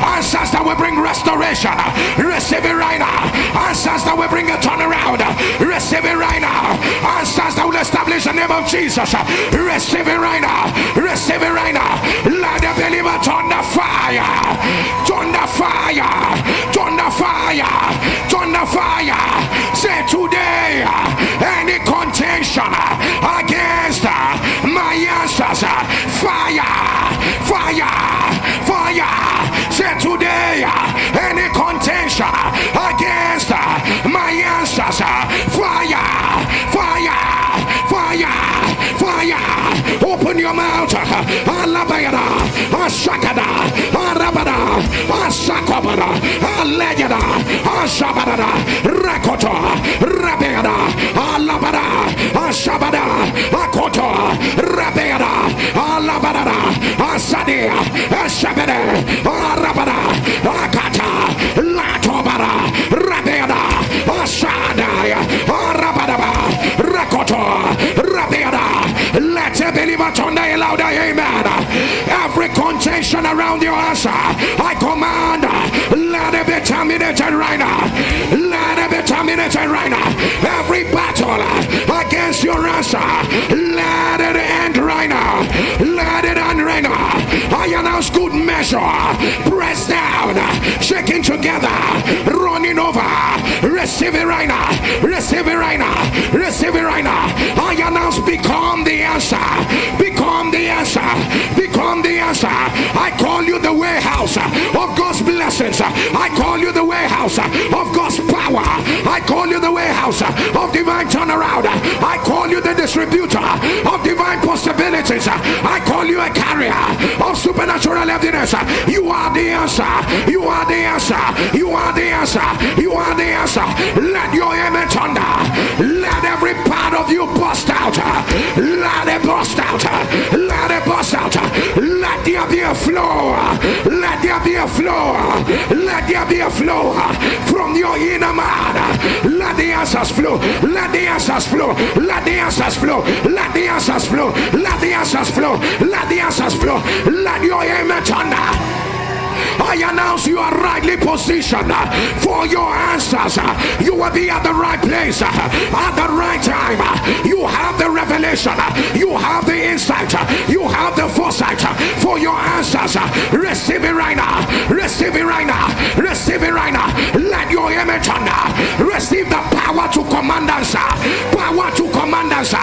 Answers that will bring restoration. Receive it right now. Answers that will bring a turnaround. Receive it right now. Answers that will establish the name of Jesus. Receive it right now. Receive it right now. Let the believer turn the fire. Turn the fire. Turn the fire. Turn the fire. Say today, any contention against my answers, fire, fire, fire. Today, uh, any contention against uh, my answers, uh, fire, fire, fire, fire. Open your mouth. Arabada, Asakabada, Alegada, Ashabada, Rakoto, Rabeada, Alabada, Ashabada, Akoto, Rabeada, Alabada, Asadia, Ashabada, Arabada, Akata, Latobada, Rabeada, Ashadaya, Arabada, Believer turn the louder, amen. Every contention around your answer, I command, let it be terminated right now. Let it be terminated right now. Every battle against your answer, let it end right now. Let it end right now. Announce good measure, press down, shaking together, running over. Receive it right now. Receive it right now. Receive it right now. I announce become the answer. Become the answer. Become the answer. I call you the warehouse of God's blessings. I call you the warehouse of God's power. I call you the warehouse of divine turnaround. I call you the distributor of divine possibilities. I call you a carrier of supernatural evidence. You are the answer. You are the answer. You are the answer. You are the answer. Let your amen thunder. Let every part of you bust out. Let it bust out. Let it bust out. Let there be a flow. There flow. Let there be a flow from your inner man. Let the answers flow. Let the answers flow. Let the answers flow. Let the answers flow. Let the answers flow. Let the answers flow. Let your amen thunder. I announce you are rightly positioned for your answers. You will be at the right place at the right time. You have the revelation, you have the insight, you have the foresight for your answers. Receive it right now. Receive it right now. Receive it right now. Let your image receive the power to command answer. Power to command answer.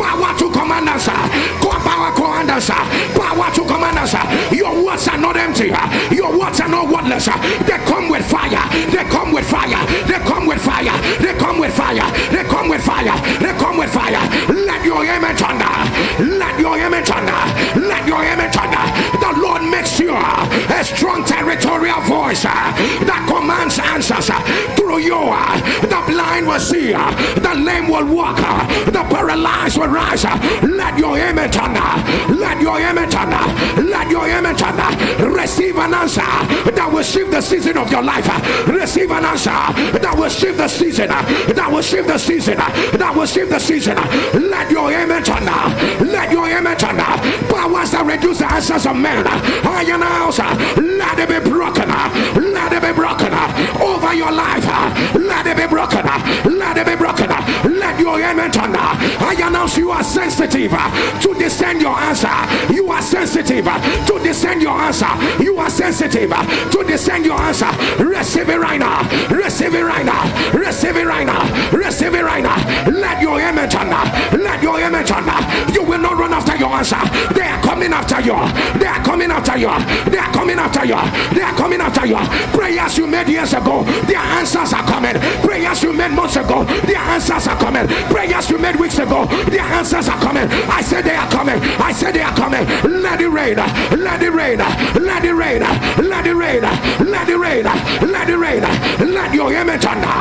Power to command answer. Power command answer. Uh, power to command answer. Uh, your words are not empty. Uh, your words are not wordless. They come with fire. They come with fire. They come with fire. They come with fire. They come with fire. They come with fire. Let your image thunder. Let your image thunder. Let your image thunder. Lord makes you a strong territorial voice uh, that commands answers uh, through you. Uh, the blind will see. The lame will walk. The paralyzed will rise. Let your image. Let your image. Let your image. Receive an answer that will shift the season of your life. Receive an answer that will shift the season. That will shift the season. That will shift the season. Let your image. Let your image. Powers that reduce the answers of men. I announce. Let it be broken. Let it be broken over your life. Let it be broken. Let it be broken. Let your thunder. I announce you are sensitive to descend your answer. You are sensitive to descend your answer. You are sensitive to descend your answer. Receive it right now. Receive it right now. Receive it right now. Receive it right now. Let your image. Let your image. You will not run after your answer. They are coming after you. They are coming after you. They are coming after you. They are coming after you. Prayers you made years ago, their answers are coming. Prayers you made months ago, their answers are coming. Prayers you made weeks ago, their answers are coming. I said they are coming. I said they are coming. Let it rain. Let it rain. Let it rain. Let it rain. Let it rain. Let it rain. Let your image under.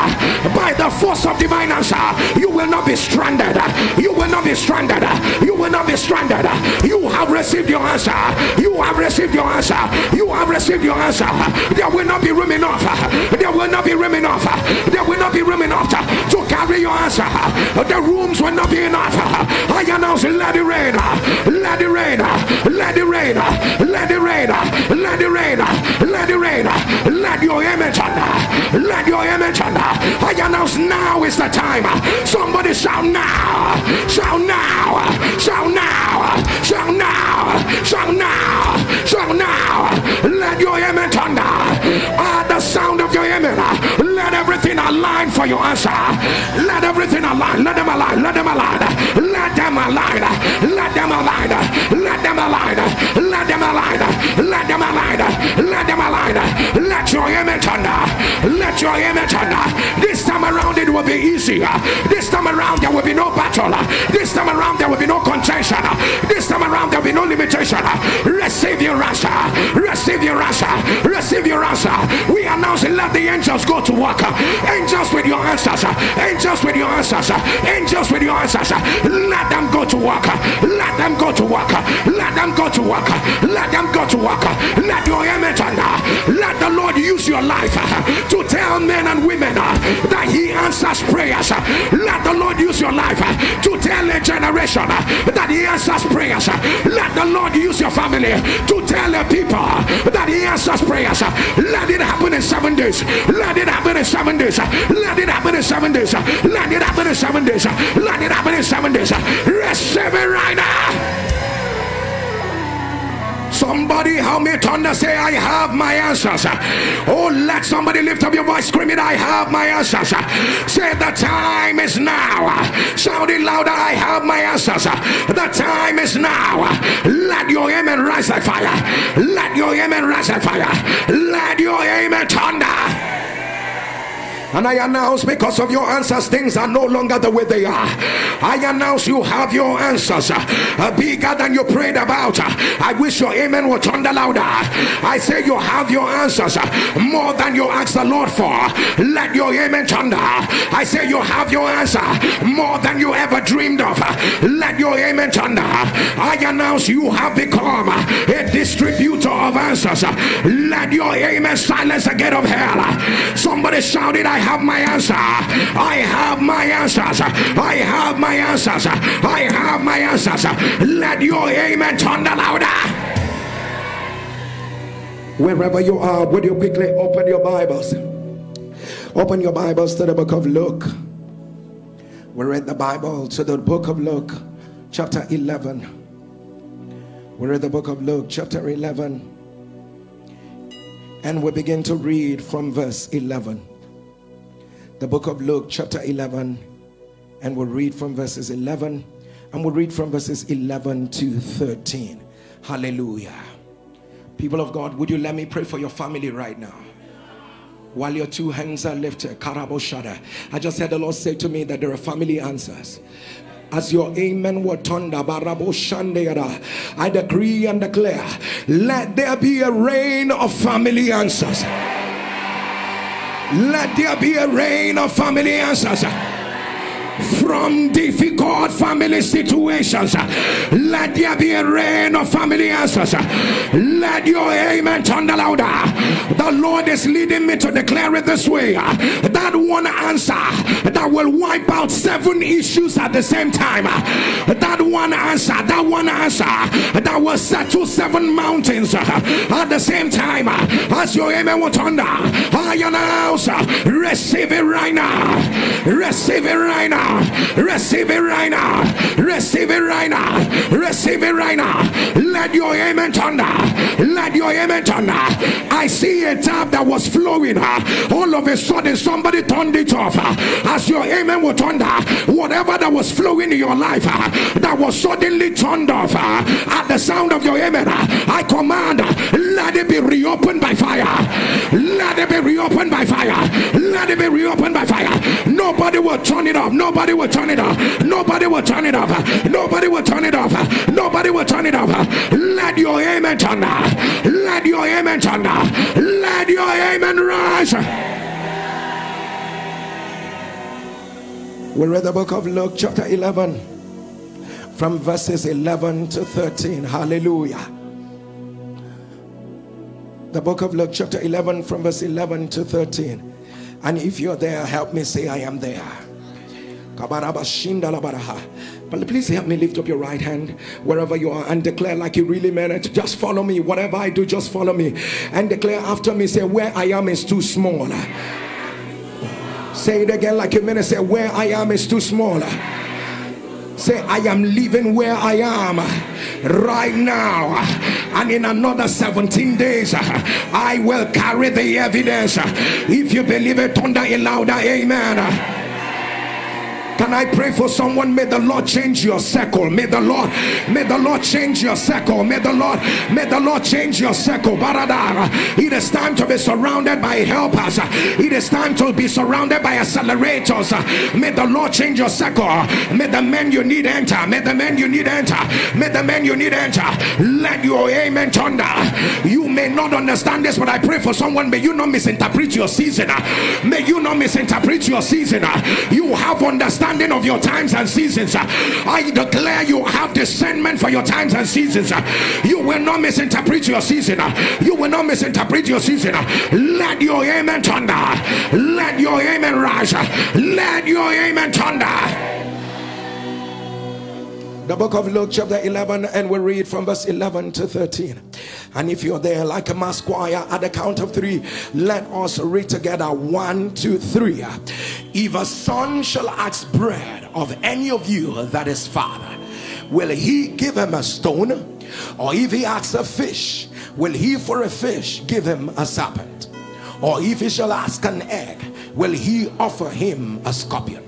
By the force of divine answer, you will not be stranded. You will not be stranded. You will not be stranded. You have received your answer. You have received your answer. You have received your answer. There will not be room enough. There will not be room enough. There will not be room enough to carry your answer. The rooms will not be enough. I announce let it rain. Let it rain. Let it rain. Let it rain. Let it rain. Let it rain. Let your image thunder. Let your image thunder. I announce now is the time. Somebody shout now. Shout now. Shout now. Shout now. Shout now. Shout now. Let your image thunder. At the sound of your image, let everything align for your answer. Let everything align. Let them align. Let them align. Let them align. Let them align. Let them align. Let them align. Let them align. Let them align. Let your image thunder. Let your image thunder. This time around it will be easier. This time around there will be no battle. This time around there will be no contention. This time around there will be no limitation. Receive your answer. Receive your answer. Receive your answer. We announce let the angels go to work. Angels with your answers. Angels with your answers. Angels with your answers. Let them go to work. Let them go to work. Let them go to work. Let them go to work. Let your image under. Let the Lord use your life uh, to tell men and women uh, that He answers prayers. Uh, let the Lord use your life to tell a generation that He answers prayers. Let the Lord use your family to tell a people that He answers prayers. Let it happen in seven days. Let it happen in seven days. Let it happen in seven days. Let it happen in seven days. Let it happen in seven days. Receive it right now. Somebody help me thunder say I have my answers. Oh, let somebody lift up your voice, screaming, I have my answers. Say the time is now. Shout it louder, I have my answers. The time is now. Let your amen rise like fire. Let your amen rise like fire. Let your amen thunder. And I announce because of your answers, things are no longer the way they are. I announce you have your answers uh, bigger than you prayed about. I wish your amen would thunder louder. I say you have your answers uh, more than you asked the Lord for. Let your amen thunder. I say you have your answer more than you ever dreamed of. Let your amen thunder. I announce you have become a distributor of answers. Let your amen silence the gate of hell. Somebody shouted, I have my answer. I have my answers. I have my answers. I have my answers. Let your amen thunder louder. Wherever you are, would you quickly open your Bibles? Open your Bibles to the book of Luke. We read the Bible to the book of Luke, chapter 11. We read the book of Luke, chapter 11. And we begin to read from verse 11 the book of Luke, chapter 11, and we'll read from verses 11 and we'll read from verses 11 to 13. Hallelujah. People of God, would you let me pray for your family right now? While your two hands are lifted, Karaboshada. I just heard the Lord say to me that there are family answers as your amen were thunder I decree and declare let there be a rain of family answers let there be a rain of family answers from difficult family situations. Let there be a rain of family answers. Let your amen thunder louder. The Lord is leading me to declare it this way that one answer that will wipe out seven issues at the same time. That one answer, that one answer that will settle seven mountains at the same time. As your amen will thunder, I announce receive it right now. Receive it right now Receive it right now. Receive it right now. Receive it right now. Let your amen thunder. Let your amen thunder. I see a tap that was flowing. All of a sudden, somebody turned it off. As your amen will thunder, whatever that was flowing in your life that was suddenly turned off at the sound of your amen, I command, let it be reopened by fire. Let it be reopened by fire. Let it be reopened by fire. Nobody will turn it off. Nobody will turn it off. Nobody will turn it off. Nobody will turn it off. Nobody will turn it off. Let your amen turn. Let your amen turn. Let your amen rise. We read the book of Luke, chapter 11, from verses 11 to 13. Hallelujah. The book of Luke, chapter 11, from verse 11 to 13. And if you're there, help me say, I am there. But please help me lift up your right hand wherever you are and declare like you really meant it. Just follow me. Whatever I do, just follow me. And declare after me, say, Where I am is too small. Say it again like you meant it. Say, Where I am is too small. Say, I am living where I am right now. And in another 17 days, I will carry the evidence. If you believe it, thunder a louder amen. Can I pray for someone? May the Lord change your circle. May the Lord, may the Lord change your circle. May the Lord, may the Lord change your circle. It is time to be surrounded by helpers. It is time to be surrounded by accelerators. May the Lord change your circle. May the men you need enter. May the men you need enter. May the men you need enter. Let your amen thunder. You may not understand this, but I pray for someone. May you not misinterpret your season. May you not misinterpret your season. You have understanding understanding of your times and seasons. I declare you have discernment for your times and seasons. You will not misinterpret your season. You will not misinterpret your season. Let your amen thunder. Let your amen rise. Let your amen thunder the book of Luke, chapter 11, and we read from verse 11 to 13. And if you're there, like a mass choir, at the count of three, let us read together one, two, three. If a son shall ask bread of any of you that is father, will he give him a stone? Or if he asks a fish, will he for a fish give him a serpent? Or if he shall ask an egg, will he offer him a scorpion?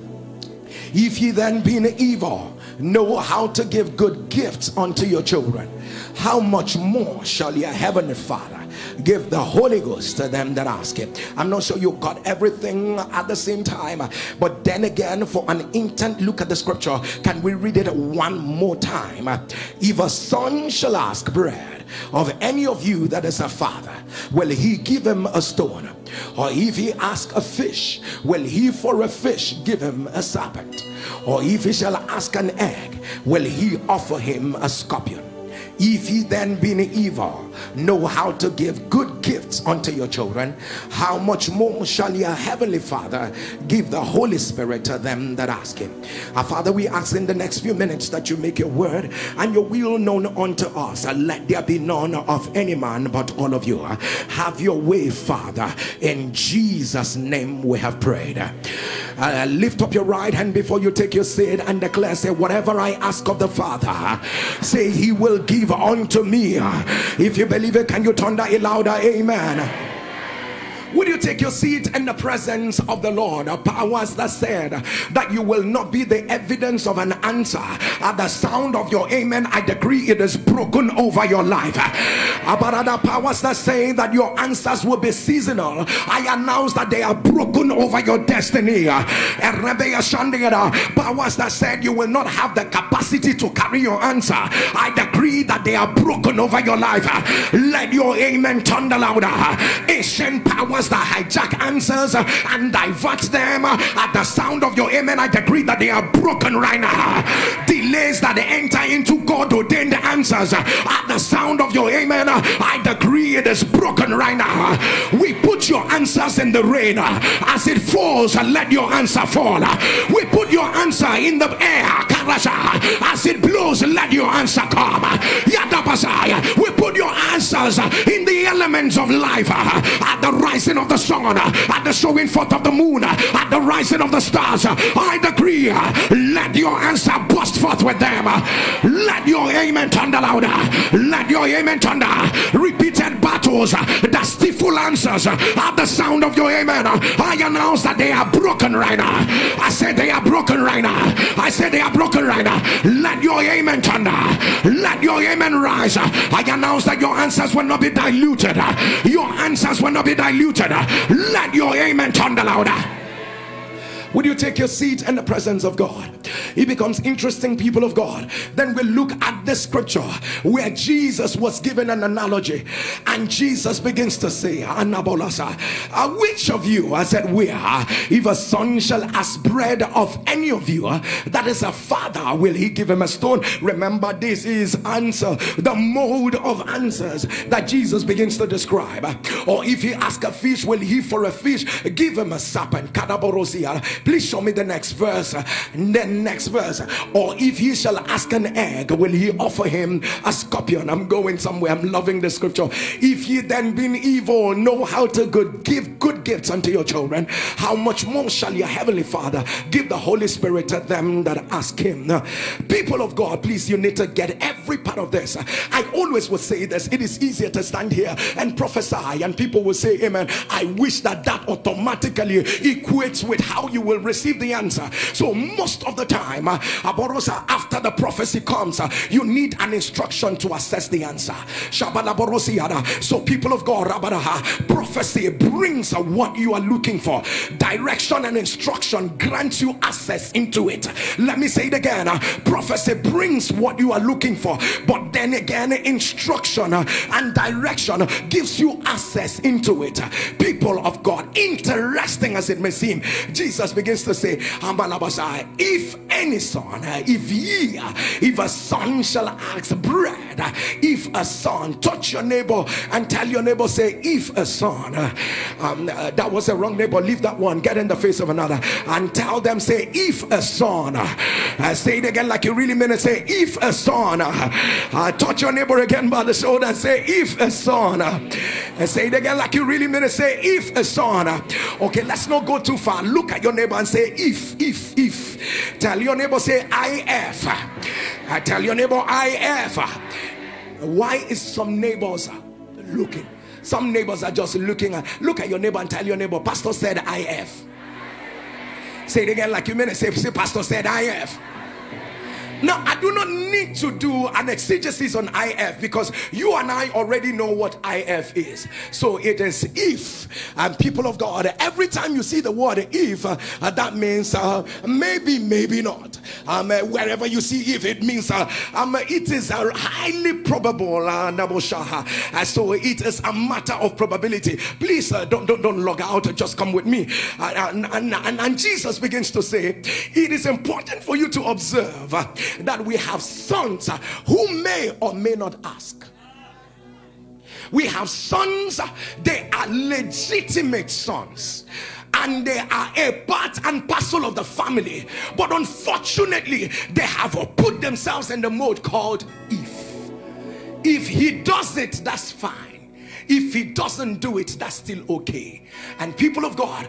If he then being evil, know how to give good gifts unto your children, how much more shall your heavenly Father give the Holy Ghost to them that ask Him? I'm not sure you got everything at the same time, but then again, for an intent look at the scripture, can we read it one more time? If a son shall ask bread of any of you that is a father, will he give him a stone? Or if he ask a fish, will he for a fish give him a serpent? Or if he shall ask an egg, will he offer him a scorpion? If ye then being evil know how to give good gifts unto your children how much more shall your heavenly father give the holy spirit to them that ask him? Our father we ask in the next few minutes that you make your word and your will known unto us. And let there be none of any man but all of you. Have your way father. In jesus name we have prayed. Uh, lift up your right hand before you take your seat and declare say whatever i ask of the father say he will give give unto me. If you believe it, can you turn that louder? Amen. Would you take your seat in the presence of the Lord? Powers that said that you will not be the evidence of an answer. At the sound of your amen, I decree it is broken over your life. About other powers that say that your answers will be seasonal, I announce that they are broken over your destiny. Powers that said you will not have the capacity to carry your answer, I decree that they are broken over your life. Let your amen thunder louder. Ancient powers that hijack answers and divert them uh, at the sound of your amen I decree that they are broken right now. Delays that they enter into God ordained answers. At the sound of your amen uh, I decree it is broken right now. We put your answers in the rain. As it falls and let your answer fall. We put your answer in the air as it blows let your answer come. We put your answers in the elements of life at the rising rising of the sun, at the showing forth of the moon, at the rising of the stars. I decree, let your answer burst forth with them. Let your amen thunder louder. Let your amen thunder. Repeated battles that stifle answers at the sound of your amen. I announce that they are broken right now. I said they are broken right now. I said they are broken right now. Let your amen thunder. Let your amen rise. I announce that your answers will not be diluted. Your answers will not be diluted. Let your amen thunder louder. Would you take your seat in the presence of God? it becomes interesting, people of God. Then we look at the scripture where Jesus was given an analogy, and Jesus begins to say, Anabolasa, uh, which of you, I said, where, if a son shall ask bread of any of you, that is a father, will he give him a stone? Remember, this is answer, the mode of answers that Jesus begins to describe. Or if he ask a fish, will he for a fish give him a serpent? Please show me the next verse. The next verse. Or if he shall ask an egg, will he offer him a scorpion? I'm going somewhere. I'm loving the scripture. If ye then being evil know how to good give good gifts unto your children, how much more shall your heavenly Father give the Holy Spirit to them that ask him? People of God, please, you need to get every part of this. I always would say this. It is easier to stand here and prophesy, and people will say, Amen. I wish that that automatically equates with how you will receive the answer. So most of the time, uh, after the prophecy comes, uh, you need an instruction to assess the answer. So people of God, prophecy brings what you are looking for. Direction and instruction grants you access into it. Let me say it again. Uh, prophecy brings what you are looking for, but then again, instruction and direction gives you access into it. People of God, interesting as it may seem, Jesus begins to say, if any son, if ye, if a son shall ask bread, if a son, touch your neighbor and tell your neighbor, say, if a son, um, uh, that was a wrong neighbor, leave that one, get in the face of another, and tell them, say, if a son, uh, say it again like you really mean it, say, if a son, uh, touch your neighbor again by the shoulder and say, if a son, and say it again like you really mean it, say, if a son, okay, let's not go too far, look at your neighbor and say, if, if, if, tell your neighbor, say, if, I tell your neighbor, if, why is some neighbors looking? Some neighbors are just looking at look at your neighbor and tell your neighbor, Pastor said IF. Say it again like you mean it. Say, say Pastor said IF. Now, I do not need to do an exegesis on IF because you and I already know what IF is. So it is if, and people of God, every time you see the word if, uh, that means uh, maybe, maybe not. Um, uh, wherever you see if, it means uh, um, it is uh, highly probable. Uh, uh, so it is a matter of probability. Please don't, don't, don't log out, just come with me. And, and, and Jesus begins to say, It is important for you to observe that we have sons uh, who may or may not ask. We have sons, uh, they are legitimate sons and they are a part and parcel of the family. But unfortunately, they have put themselves in the mode called if. If he does it, that's fine. If he doesn't do it, that's still okay. And people of God,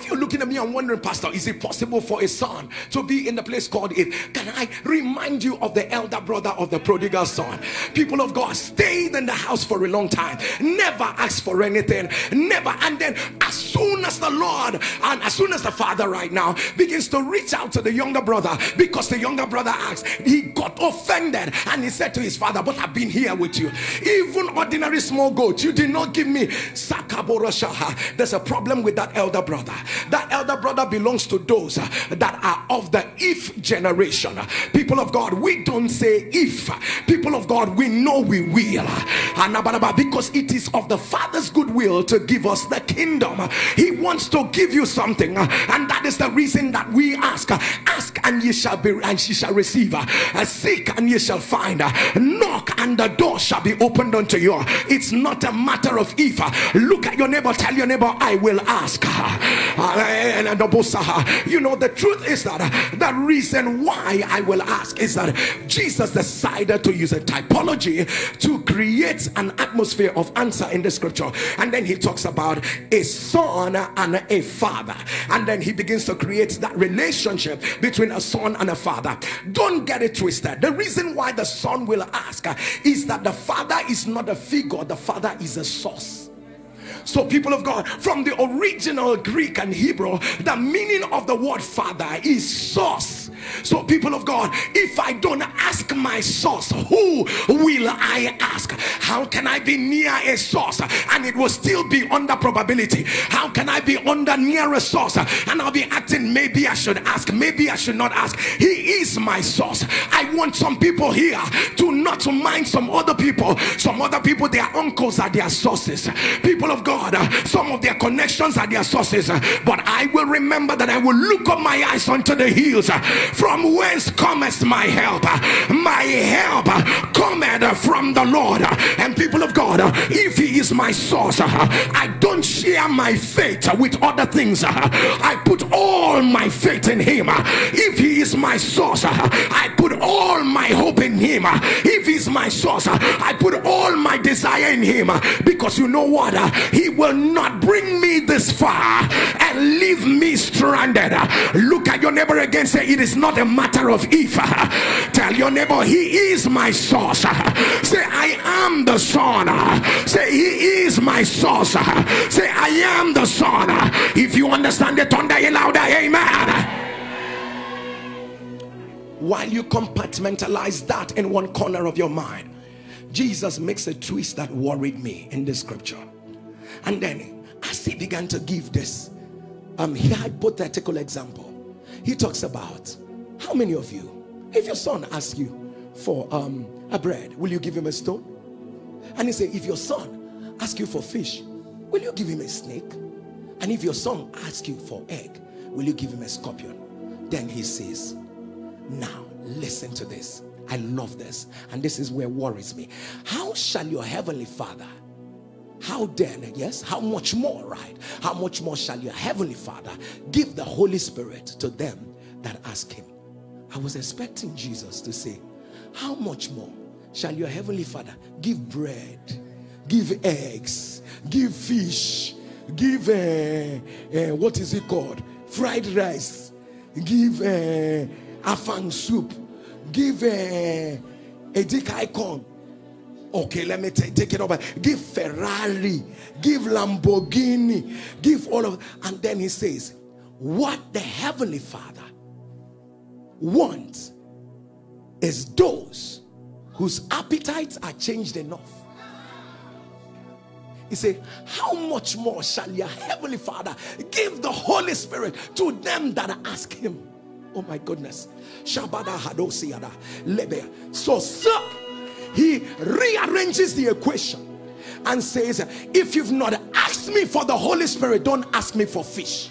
if you're looking at me and wondering, Pastor, is it possible for a son to be in the place called if? Can I remind you of the elder brother of the prodigal son? People of God stayed in the house for a long time, never asked for anything, never. And then, as soon as the Lord and as soon as the father right now begins to reach out to the younger brother because the younger brother asked, he got offended and he said to his father, But I've been here with you. Even ordinary small goat, you did not give me. There's a problem with that elder brother. That elder brother belongs to those uh, that are of the if generation. People of God, we don't say if. People of God, we know we will. Because it is of the Father's goodwill to give us the kingdom. He wants to give you something, and that is the reason that we ask. Ask and ye shall be, and ye shall receive. Seek and ye shall find. Knock and the door shall be opened unto you. It's not a matter of if. Uh, look at your neighbor, tell your neighbor, I will ask. Uh, uh, you know, the truth is that the reason why I will ask is that Jesus decided to use a typology to create an atmosphere of answer in the scripture. And then he talks about a son and a father. And then he begins to create that relationship between a son and a father. Don't get it twisted. The reason why the son will ask is that the father is not a figure, the father is a source. So, people of God, from the original Greek and Hebrew, the meaning of the word father is source. So, people of God, if I don't ask my source, who will I ask? How can I be near a source and it will still be under probability? How can I be under near a source and I'll be acting maybe I should ask, maybe I should not ask? He is my source. I want some people here to not mind some other people. Some other people, their uncles are their sources. People of God, some of their connections are their sources. But I will remember that I will look up my eyes onto the hills from whence cometh my help. My help cometh from the Lord. And people of God, if He is my source, I don't share my faith with other things. I put all my faith in Him. If He is my source, I put all my hope in Him. If He's my source, I put all my desire in Him. Because you know what? He will not bring me this far and leave me stranded. Look at your neighbor again. Say, It is not a matter of if. Tell your neighbor, He is my source. Say, I am the son. Say, He is my source. Say, I am the son. If you understand it, thunder louder. Amen while you compartmentalize that in one corner of your mind jesus makes a twist that worried me in the scripture and then as he began to give this um hypothetical example he talks about how many of you if your son asks you for um a bread will you give him a stone? And he say if your son asks you for fish will you give him a snake? And if your son asks you for egg will you give him a scorpion? Then he says now listen to this. I love this. And this is where worries me. How shall your heavenly father how then yes how much more right? How much more shall your heavenly father give the holy spirit to them that ask him i was expecting jesus to say how much more shall your heavenly father give bread give eggs give fish give uh, uh, what is it called? Fried rice give uh, afang soup give a, a edikang ikong. Okay let me take, take it over. Give ferrari give lamborghini give all of and then he says what the heavenly father wants is those whose appetites are changed enough he said how much more shall your heavenly father give the holy spirit to them that ask him Oh my goodness. Shabada Hadosiada. Lebe. So, sir, he rearranges the equation and says, If you've not asked me for the Holy Spirit, don't ask me for fish.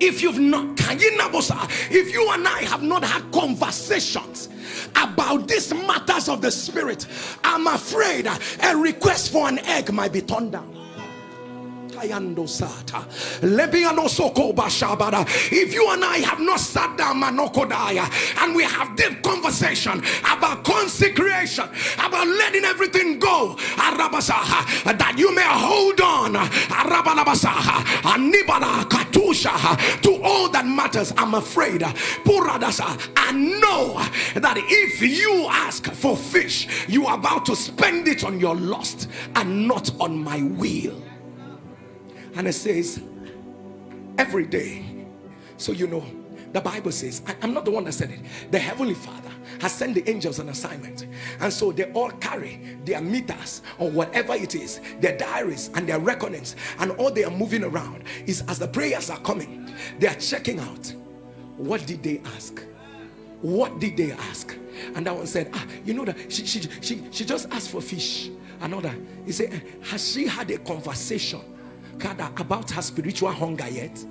If you've not, if you and I have not had conversations about these matters of the spirit, I'm afraid a request for an egg might be turned down. If you and I have not sat down and we have deep conversation about consecration, about letting everything go, that you may hold on to all that matters, I'm afraid. I know that if you ask for fish, you are about to spend it on your lust and not on my will and it says every day. So you know the bible says I, am not the one that said it. The heavenly father has sent the angels an assignment. And so they all carry their meters or whatever it is their diaries and their reckonings and all they are moving around is as the prayers are coming they are checking out. What did they ask? What did they ask? And that one said ah you know that she she she, she just asked for fish. Another he said has she had a conversation about her spiritual hunger yet?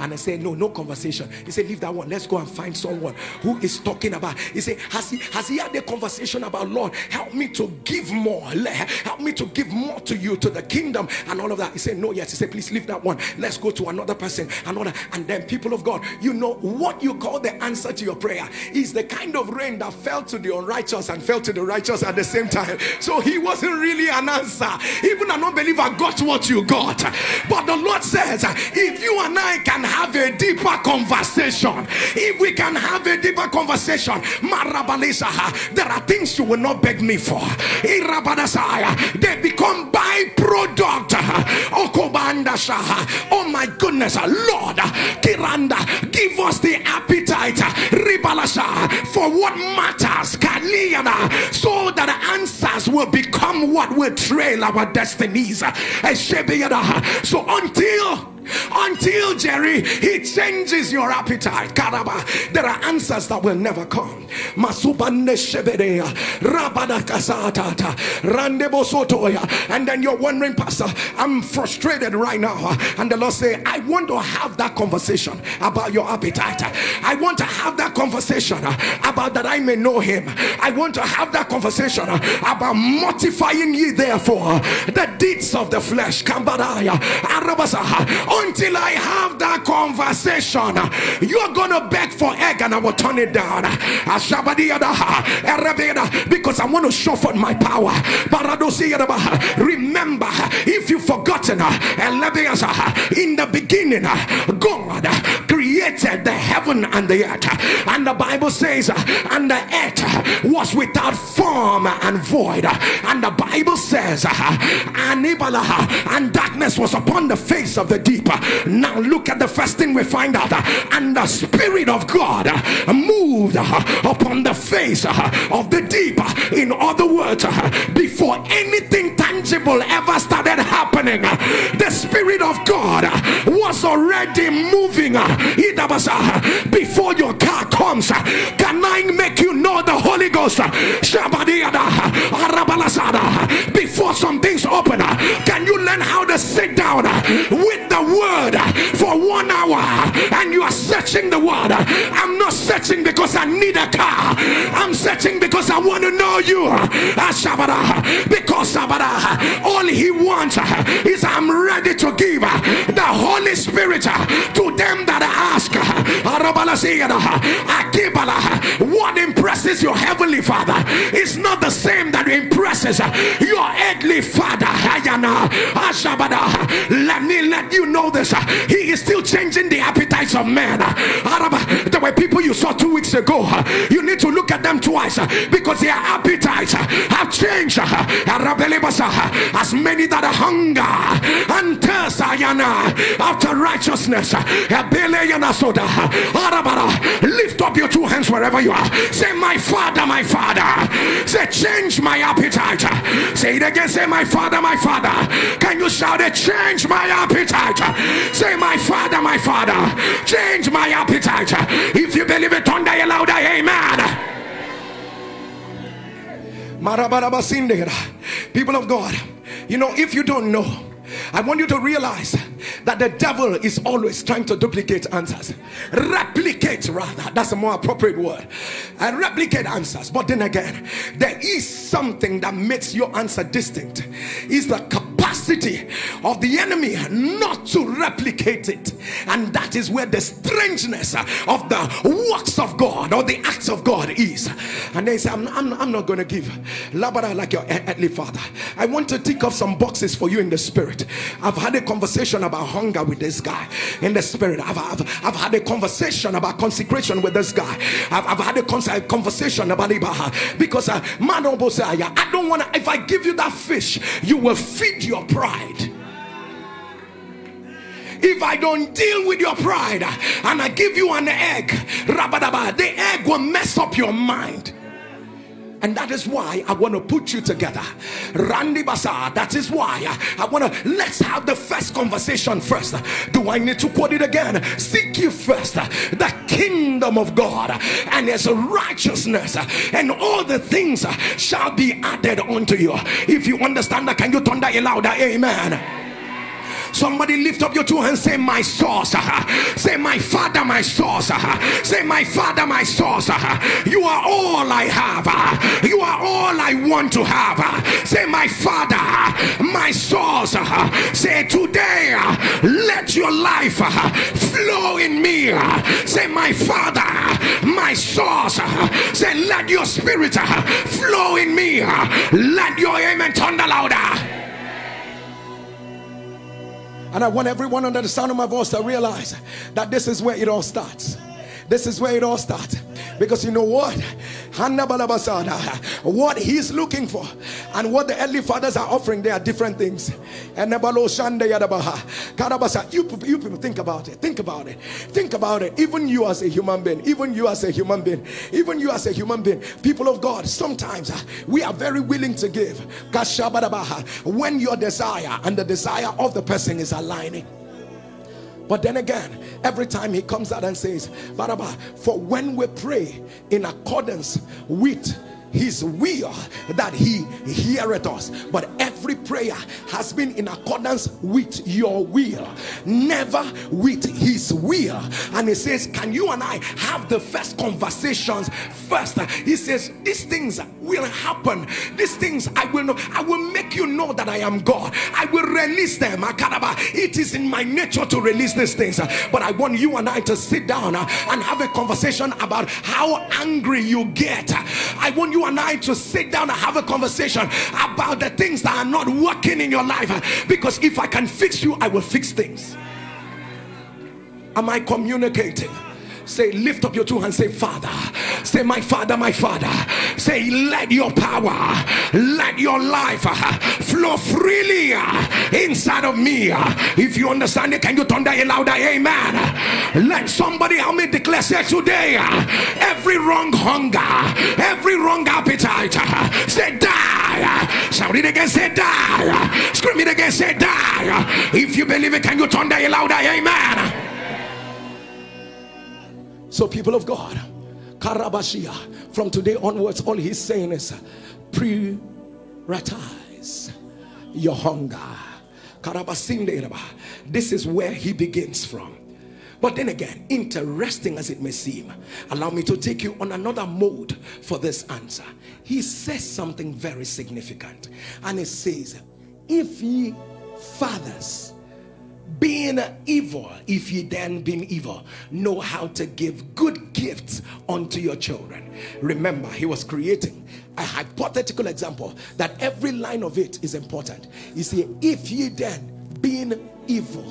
And I said, No, no conversation. He said, Leave that one. Let's go and find someone who is talking about. He said, Has he has he had a conversation about Lord? Help me to give more. Help me to give more to you, to the kingdom, and all of that. He said, No, yes. He said, Please leave that one. Let's go to another person, another. And then, people of God, you know what you call the answer to your prayer is the kind of rain that fell to the unrighteous and fell to the righteous at the same time. So he wasn't really an answer. Even an unbeliever got what you got. But the Lord says, if you and I can have a deeper conversation, if we can have a deeper conversation, there are things you will not beg me for. They become byproduct. Oh my goodness, Lord, Kiranda, give us the appetite for what matters so that answers will become what will trail our destinies. Eh, so until until Jerry he changes your appetite. Karaba, there are answers that will never come. And then you're wondering, Pastor, I'm frustrated right now. And the Lord say, I want to have that conversation about your appetite. I want to have that conversation about that I may know him. I want to have that conversation about mortifying ye therefore the deeds of the flesh until I have that conversation. You're gonna beg for egg and I will turn it down. Because I want to show forth my power. Remember, if you've forgotten, in the beginning, God created the heaven and the earth. And the Bible says, and the earth was without form and void. And the Bible says, and darkness was upon the face of the deep. Now look at the first thing we find out. And the Spirit of God moved upon the face of the deep. In other words, before anything tangible ever started happening, the Spirit of God was already moving. Before your car comes, can I make you know the Holy Ghost? Before some things open, can you learn how to sit down with the word for one hour and you are searching the word? I'm not searching because I need a car, I'm searching because I want to know you. Ah, because all he wants is I'm ready to give the Holy Spirit to them that ask. What impresses your heavenly father is not the same that impresses your earthly father. Let me let you know this. He is still changing the appetites of men. There were people you saw two weeks ago. You need to look at them twice because their appetites have changed. As many that hunger and thirst after righteousness. Lift up your two hands wherever you are. Say, My Father, my Father. Say, Change my appetite. Say it again. Say, My Father, my Father. Can you shout it? Change my appetite. Say, My Father, my Father. Change my appetite. If you believe it, thunder louder. Amen. People of God, you know, if you don't know, I want you to realize that the devil is always trying to duplicate answers, replicate rather. That's a more appropriate word. And replicate answers. But then again, there is something that makes your answer distinct. Is the capacity of the enemy not to replicate it, and that is where the strangeness of the works of God or the acts of God is. And they say, I'm, I'm, I'm not going to give labara like your earthly father. I want to tick off some boxes for you in the spirit. I've had a conversation about hunger with this guy in the spirit. I've, I've, I've had a conversation about consecration with this guy. I've, I've had a conversation about Ibaha because uh, I don't want to. If I give you that fish, you will feed your pride if I don't deal with your pride and I give you an egg, the egg will mess up your mind. And that is why I want to put you together. Randy Bazaar, that is why I want to let's have the first conversation first. Do I need to quote it again? Seek you first the kingdom of God and his righteousness, and all the things shall be added unto you. If you understand that, can you thunder louder amen? Somebody lift up your two hands, say, My source. Say, My father, my source. Say, My father, my source. You are all I have. You are all I want to have. Say, My father, my source. Say, Today, let your life flow in me. Say, My father, my source. Say, Let your spirit flow in me. Let your amen thunder louder. And I want everyone under the sound of my voice to realize that this is where it all starts. This is where it all starts. Because you know what? What he's looking for and what the early fathers are offering, they are different things. You, you people think about it. Think about it. Think about it. Even you as a human being, even you as a human being, even you as a human being, people of God, sometimes uh, we are very willing to give. When your desire and the desire of the person is aligning. But then again, every time he comes out and says, Baraba, for when we pray in accordance with his will that he heareth us. But every prayer has been in accordance with your will. Never with his will. And he says can you and i have the first conversations first? He says these things will happen. These things i will know. I will make you know that i am god. I will release them. It is in my nature to release these things. But i want you and i to sit down and have a conversation about how angry you get. I want you you and I to sit down and have a conversation about the things that are not working in your life. Because if I can fix you, I will fix things. Am I communicating? Say, lift up your two hands. Say, Father. Say, my Father, my Father. Say, let your power, let your life flow freely inside of me. If you understand it, can you turn that louder? Amen. Let somebody help me declare say today every wrong hunger, every wrong appetite, say die. Shout it again, say die. Scream it again, say die. If you believe it, can you turn that louder? Amen. So, people of God, Karabashia, from today onwards, all he's saying is prioritize your hunger. This is where he begins from. But then again, interesting as it may seem, allow me to take you on another mode for this answer. He says something very significant, and he says, If ye fathers being evil, if ye then being evil, know how to give good gifts unto your children. Remember, he was creating a hypothetical example that every line of it is important. You see, if ye then being evil,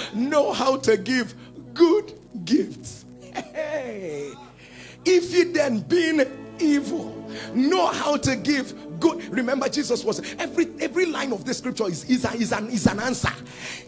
know how to give good gifts. Hey. If ye then being evil, know how to give good. Remember, Jesus was every every line of the scripture is, is, a, is, an, is an answer.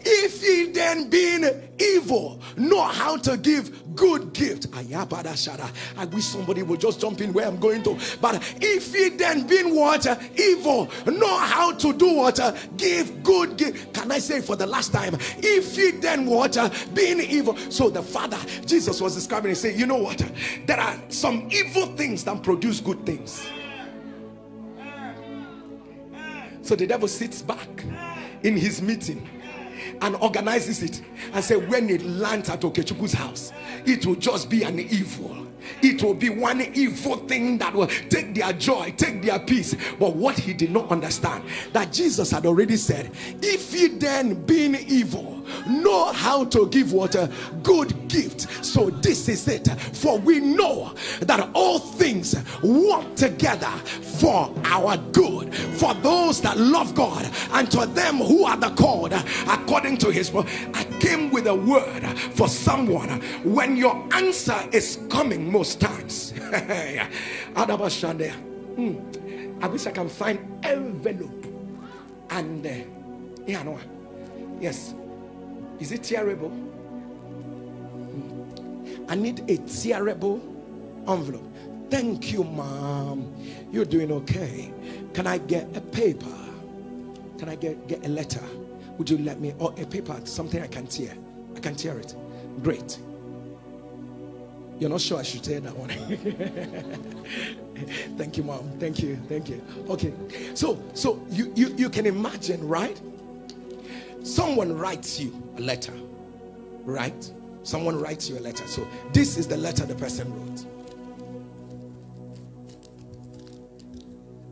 If ye then being evil know how to give good gift. I wish somebody would just jump in where I'm going to. But if ye then being what evil know how to do what give good gift. Can I say for the last time? If ye then what being evil. So the father Jesus was describing and saying, you know what? There are some evil things that produce good things. So the devil sits back in his meeting and organizes it and say when it lands at Okechukwu's house, it will just be an evil. It will be one evil thing that will take their joy, take their peace. But what he did not understand that Jesus had already said, if he then being evil know how to give what a good gift. So this is it. For we know that all things work together for our good, for those that love God, and to them who are the called according to his word. I came with a word for someone when your answer is coming most times. Hmm. I wish I can find envelope and uh, yeah, no, yes, is it tearable? I need a tearable envelope. Thank you, mom. You're doing okay. Can I get a paper? Can I get, get a letter? Would you let me? Or a paper, something I can tear. I can tear it. Great. You're not sure I should tear that one. Thank you, mom. Thank you. Thank you. Okay. So so you, you you can imagine, right? Someone writes you a letter, right? Someone writes you a letter. So this is the letter the person wrote.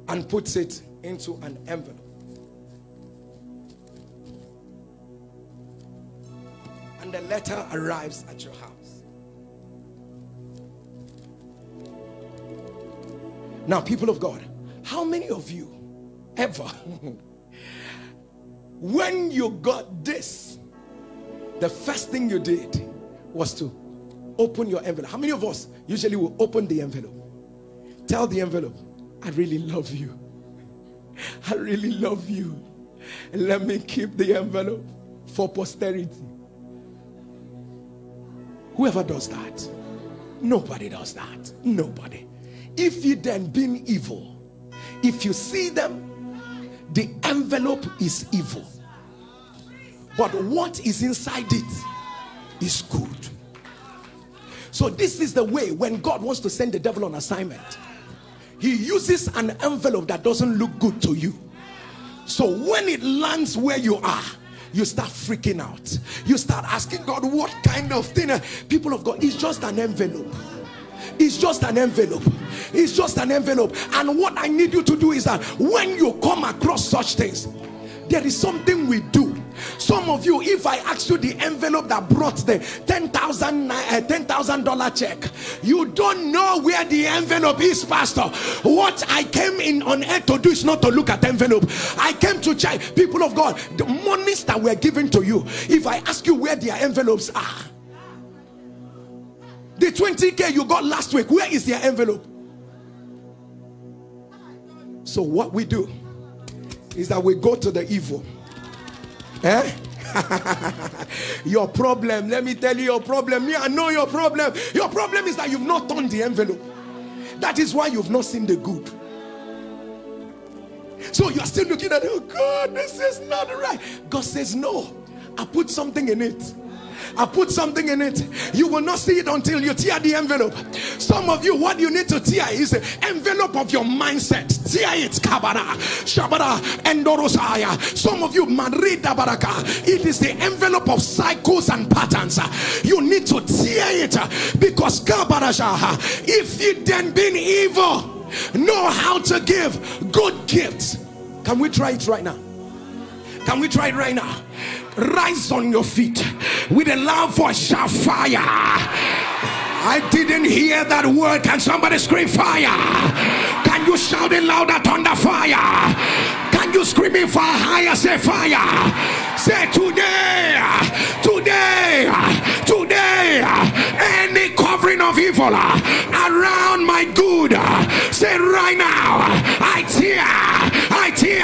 And puts it into an envelope. And the letter arrives at your house. Now, people of God, how many of you ever when you got this, the first thing you did was to Open your envelope. How many of us usually will open the envelope? Tell the envelope, I really love you. I really love you. Let me keep the envelope for posterity. Whoever does that, nobody does that. Nobody. If you then being evil, if you see them, the envelope is evil. But what is inside it is good. So, this is the way when God wants to send the devil on assignment, he uses an envelope that doesn't look good to you. So, when it lands where you are, you start freaking out. You start asking God, What kind of thing? People of God, it's just an envelope. It's just an envelope. It's just an envelope. And what I need you to do is that when you come across such things, there is something we do some of you, if I ask you the envelope that brought the ten thousand uh, ten thousand dollar check, you don't know where the envelope is, Pastor. What I came in on earth to do is not to look at the envelope. I came to check people of God. The monies that were given to you, if I ask you where their envelopes are, the 20k you got last week, where is their envelope? So, what we do is that we go to the evil Eh? your problem, let me tell you your problem. Me, I know your problem. Your problem is that you've not turned the envelope. That is why you've not seen the good. So you're still looking at, oh God, this is not right. God says, No, I put something in it. I put something in it. You will not see it until you tear the envelope. Some of you, what you need to tear is the envelope of your mindset. Tear it, kabara, shabara, endorosaya. Some of you, marida baraka. It is the envelope of cycles and patterns. You need to tear it because kabara, if you then been evil, know how to give good gifts. Can we try it right now? Can we try it right now? Rise on your feet with a loud voice, shout fire. I didn't hear that word. Can somebody scream fire? Can you shout it louder, thunder fire? Can you scream it far higher? Say fire. Say today, today, today, any covering of evil around my good, say right now, I tear, I tear,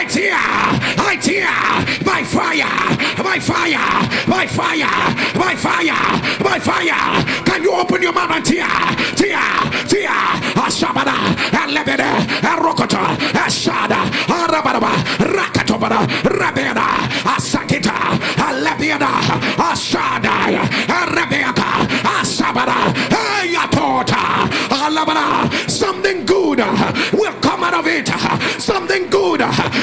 I tear, I tear, by fire, by fire by fire, by fire, by fire. Can you open your mouth and tear, tear, tear? Ashabada, Alebede, Arokota, Ashada, Arababa, Rakatobada, Rabeda, Asakita, Alebiada, Ashada, Arabeaka, Asabada, Ayatota, Alabada. Something good will come out of it. Something good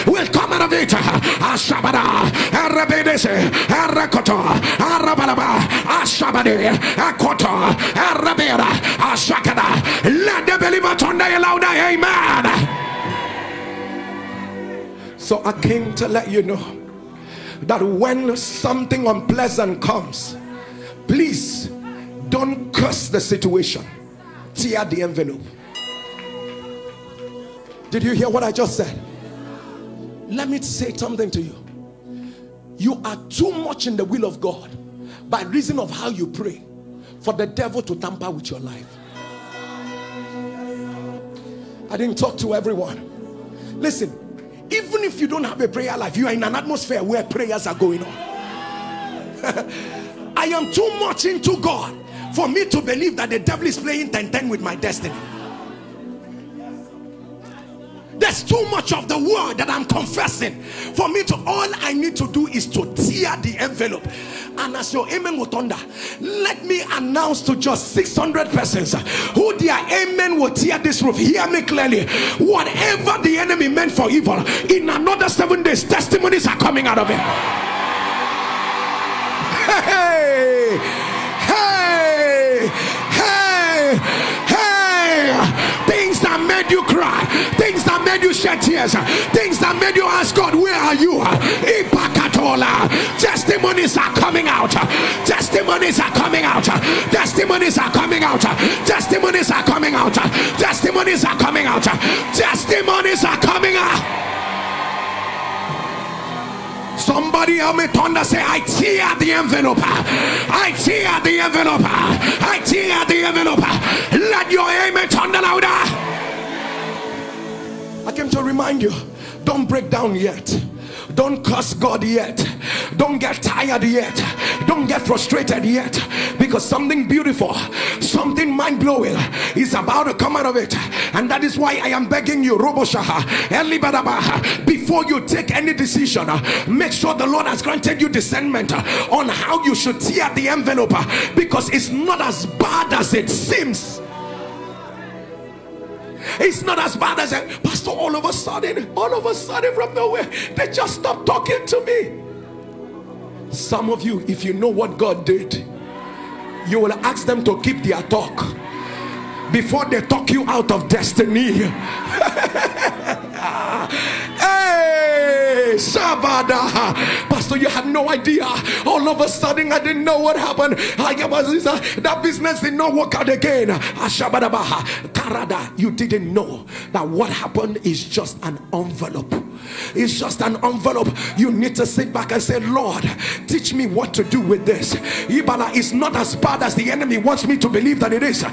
will come out of it. Ashabada, Arabedese, Arakoto. Arabalaba, Ashabade, Akoto, Arabera, Ashakada. Let the believer turn their louder, amen. So I came to let you know that when something unpleasant comes, please don't curse the situation, tear the envelope. Did you hear what I just said? Let me say something to you you are too much in the will of God by reason of how you pray for the devil to tamper with your life. I didn't talk to everyone. Listen, even if you don't have a prayer life, you are in an atmosphere where prayers are going on. I am too much into God for me to believe that the devil is playing 10 10 with my destiny. There's too much of the word that I'm confessing for me to all I need to do is to tear the envelope. And as your amen will thunder, let me announce to just 600 persons who their amen will tear this roof. Hear me clearly. Whatever the enemy meant for evil, in another seven days, testimonies are coming out of it. Hey, hey, hey, hey. Things that made you cry, things that made you shed tears, things that made you ask God, Where are you? Testimonies are coming out. Testimonies are coming out. Testimonies are coming out. Testimonies are coming out. Testimonies are coming out. Testimonies are coming out. So Somebody help me thunder say, I tear the envelope. I tear the envelope. I tear the envelope. To remind you don't break down yet. Don't curse God yet. Don't get tired yet. Don't get frustrated yet. Because something beautiful, something mind blowing is about to come out of it. And that is why I am begging you, Roboshaha, before you take any decision, make sure the Lord has granted you discernment on how you should tear the envelope because it's not as bad as it seems. It's not as bad as a pastor. All of a sudden, all of a sudden, from nowhere, they just stopped talking to me. Some of you, if you know what God did, you will ask them to keep their talk before they talk you out of destiny. Ah. hey, Sabada, Pastor, you had no idea. All of a sudden, I didn't know what happened. That business did not work out again. Ah, Karada, you didn't know that what happened is just an envelope. It's just an envelope. You need to sit back and say, Lord, teach me what to do with this. Ibala is not as bad as the enemy wants me to believe that it is. For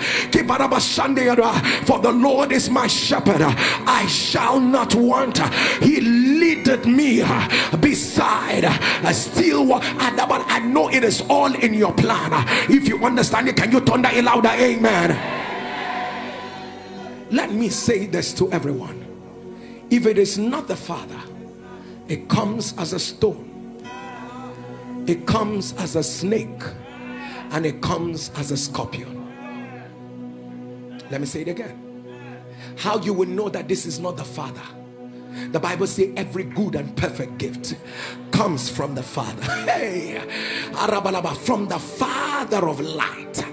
the Lord is my shepherd. I shall not want. He leadeth me beside a still water. I know it is all in your plan. If you understand it, can you turn that louder? Amen. Let me say this to everyone. If it is not the Father, it comes as a stone, it comes as a snake, and it comes as a scorpion. Let me say it again. How you will know that this is not the Father. The Bible says every good and perfect gift comes from the Father. Hey, from the Father of light,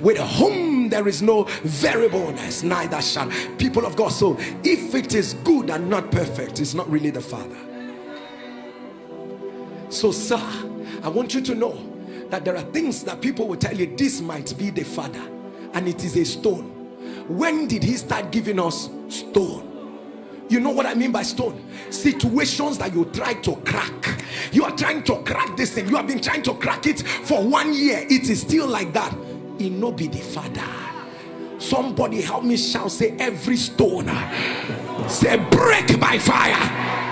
with whom there is no variableness, neither shall people of God. So, if it is good and not perfect, it's not really the Father. So, sir, I want you to know that there are things that people will tell you this might be the Father, and it is a stone. When did He start giving us stone? You know what I mean by stone? Situations that you try to crack. You are trying to crack this thing. You have been trying to crack it for one year. It is still like that. It no be the father. Somebody help me shout, say every stone. Uh, say break by fire.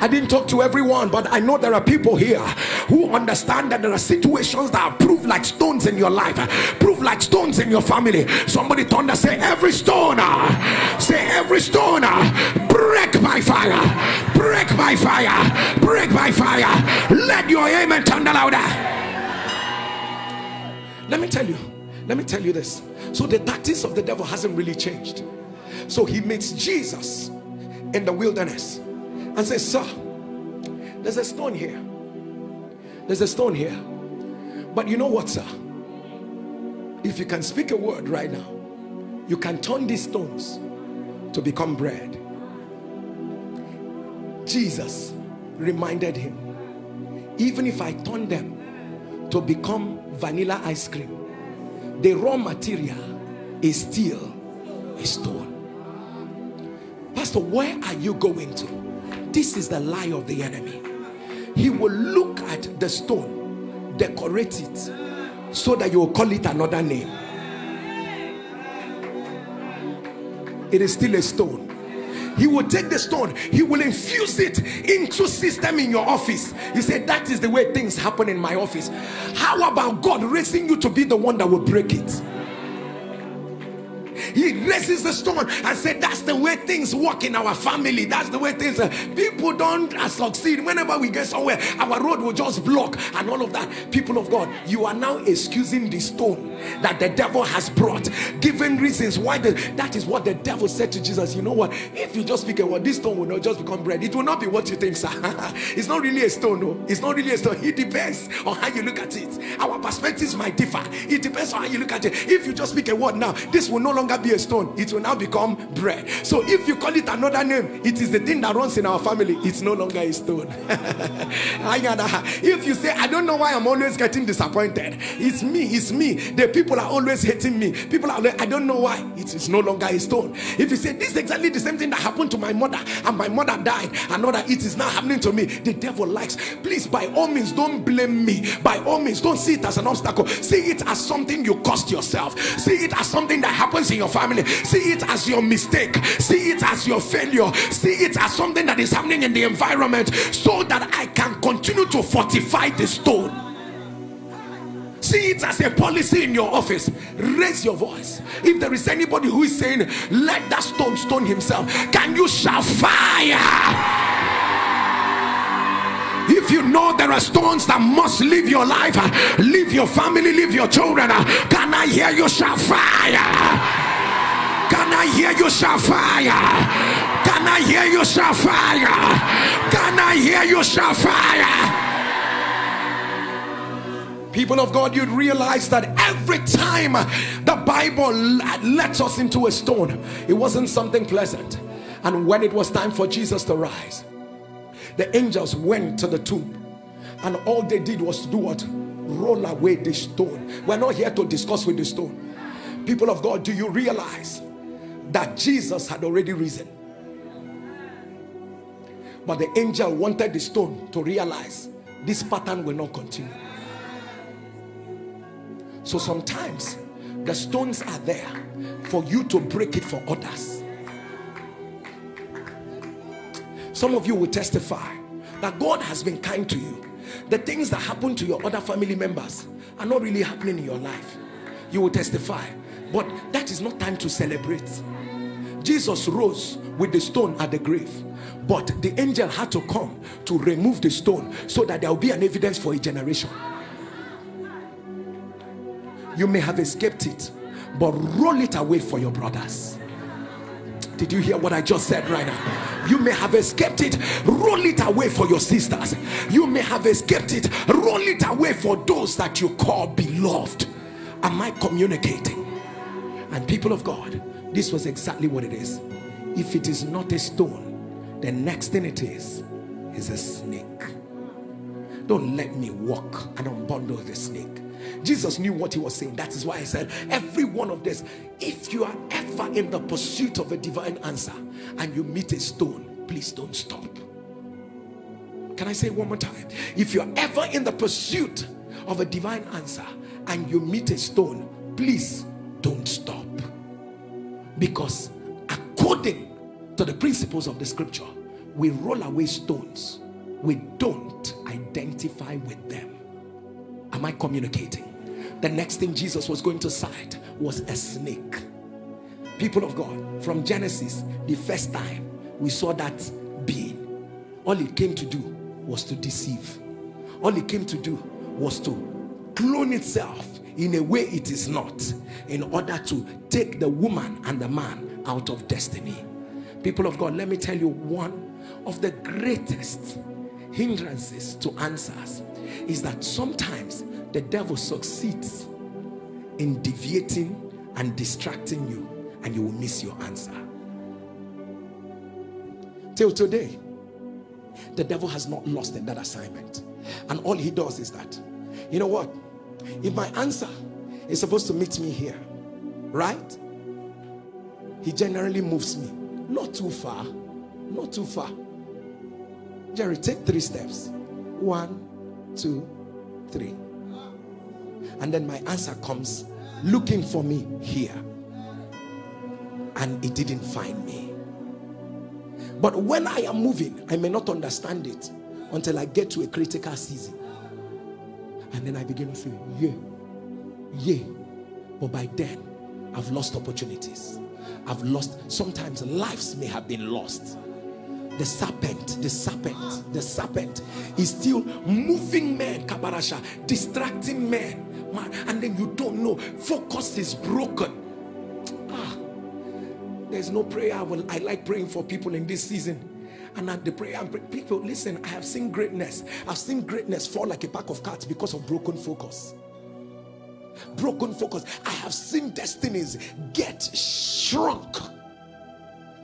I didn't talk to everyone, but I know there are people here who understand that there are situations that are proved like stones in your life, proved like stones in your family. Somebody thunder say, Every stone, ah, say, Every stone, ah, break by fire, break by fire, break by fire. Let your amen thunder louder. Let me tell you, let me tell you this. So, the tactics of the devil hasn't really changed. So, he meets Jesus in the wilderness and say, Sir, there's a stone here. There's a stone here. But you know what, sir? If you can speak a word right now, you can turn these stones to become bread. Jesus reminded him, even if I turn them to become vanilla ice cream, the raw material is still a stone. Pastor, where are you going to? This is the lie of the enemy. He will look at the stone, decorate it, so that you will call it another name. It is still a stone. He will take the stone, he will infuse it into system in your office. He said, That is the way things happen in my office. How about God raising you to be the one that will break it? He raises the stone and said that's the way things work in our family. That's the way things uh, people don't uh, succeed. Whenever we get somewhere our road will just block and all of that. People of god you are now excusing the stone that the devil has brought giving reasons why the, that is what the devil said to jesus you know what? If you just speak a word this stone will not just become bread. It will not be what you think sir. It's not really a stone no it's not really a stone. It depends on how you look at it. Our perspectives might differ. It depends on how you look at it. If you just speak a word now this will no longer be a stone. It will now become bread. So if you call it another name it is the thing that runs in our family. It's no longer a stone. If you say i don't know why i'm always getting disappointed it's me it's me. The people are always hating me. People are, I don't know why. It is no longer a stone. If you say this is exactly the same thing that happened to my mother, and my mother died, and know that it is now happening to me, the devil likes. Please, by all means, don't blame me. By all means, don't see it as an obstacle. See it as something you cost yourself. See it as something that happens in your family. See it as your mistake. See it as your failure. See it as something that is happening in the environment so that I can continue to fortify the stone. See it as a policy in your office. Raise your voice. If there is anybody who is saying, Let that stone stone himself, can you shout fire? If you know there are stones that must leave your life, leave your family, leave your children, can I hear you shout fire? Can I hear you shout fire? Can I hear you shout fire? Can I hear you shout fire? People of God, you'd realize that every time the Bible lets us into a stone, it wasn't something pleasant. And when it was time for Jesus to rise, the angels went to the tomb, and all they did was to do what? Roll away the stone. We're not here to discuss with the stone. People of God, do you realize that Jesus had already risen? But the angel wanted the stone to realize this pattern will not continue. So sometimes the stones are there for you to break it for others. Some of you will testify that God has been kind to you. The things that happen to your other family members are not really happening in your life. You will testify, but that is not time to celebrate. Jesus rose with the stone at the grave, but the angel had to come to remove the stone so that there will be an evidence for a generation you may have escaped it but roll it away for your brothers did you hear what I just said right now? You may have escaped it, roll it away for your sisters. You may have escaped it, roll it away for those that you call beloved. Am I communicating? And people of God, this was exactly what it is. If it is not a stone, the next thing it is is a snake. Don't let me walk and unbundle the snake. Jesus knew what he was saying. That is why I said, every one of this, if you are ever in the pursuit of a divine answer and you meet a stone, please don't stop. Can I say one more time? If you're ever in the pursuit of a divine answer and you meet a stone, please don't stop. Because according to the principles of the scripture, we roll away stones, we don't identify with them. Am I communicating? The next thing Jesus was going to sight was a snake. People of God, from Genesis, the first time we saw that being, all it came to do was to deceive. All it came to do was to clone itself in a way it is not in order to take the woman and the man out of destiny. People of God, let me tell you one of the greatest hindrances to answers is that sometimes the devil succeeds in deviating and distracting you and you will miss your answer. Till today the devil has not lost in that assignment. And all he does is that you know what? If my answer is supposed to meet me here right? He generally moves me. Not too far. Not too far. Jerry take three steps. One two three. And then my answer comes looking for me here. And it didn't find me. But when I am moving I may not understand it until I get to a critical season. And then I begin to say yeah yeah. But by then I've lost opportunities. I've lost sometimes lives may have been lost the serpent, the serpent, the serpent is still moving men, kabarasha, distracting men, man, and then you don't know. Focus is broken. Ah, there's no prayer. Well, I like praying for people in this season. And at the prayer, and people, listen, I have seen greatness. I've seen greatness fall like a pack of cards because of broken focus broken focus. I have seen destinies get shrunk